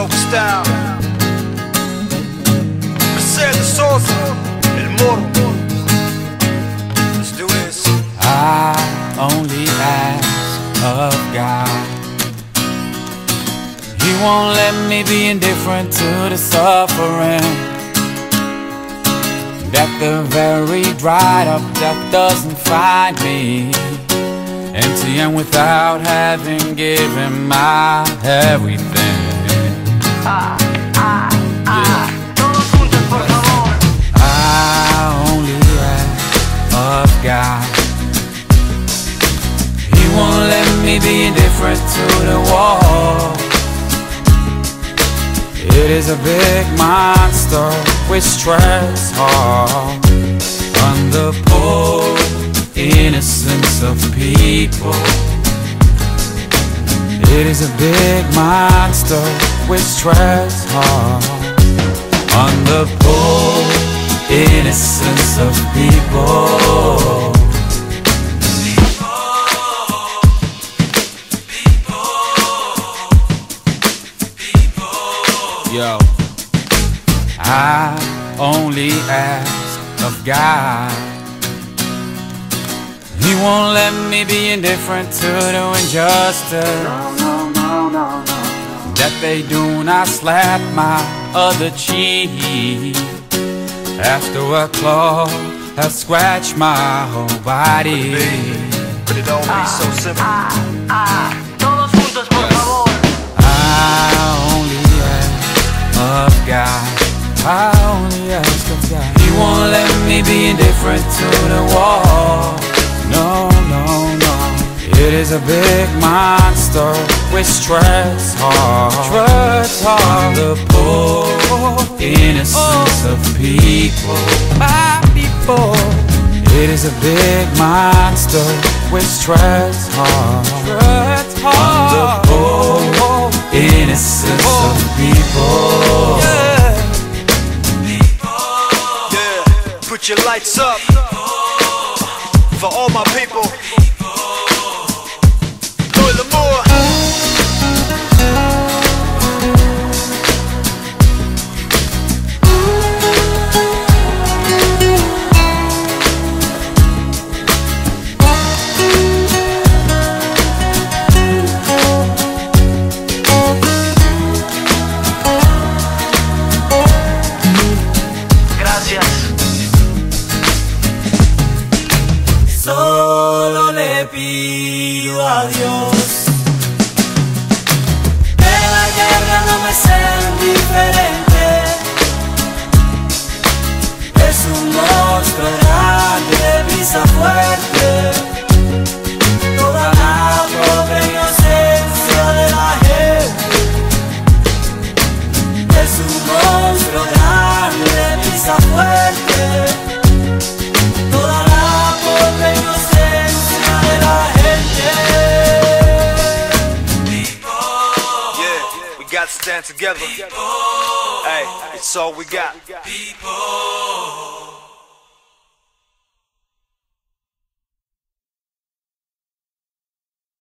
folk style. Mercedes Sosa, El Moro. Let's do this. I only ask of God. He won't let me be indifferent to the suffering. That the very dried up death doesn't find me empty and without having given my everything. I only ask of God. He won't let me be indifferent to the wall. It is a big monster which treads hard on the poor innocence of people. It is a big monster which treads hard on the poor innocence of people. Yo, I only ask of God. He won't let me be indifferent to the injustice that they do not slap my other cheek after a claw has scratched my whole body. But it don't be ah, so simple. Ah, ah. Todos juntos, por favor. I only ask of God. I only ask of God. He won't let me be indifferent to the wall. Is a big monster which treads hard. Treads hard. The poor innocence of people. My people. It is a big monster which treads hard. Treads hard. The poor innocence of people. Yeah, put your lights up for all my people. Go le pido a Dios stand together. Hey, it's all we got.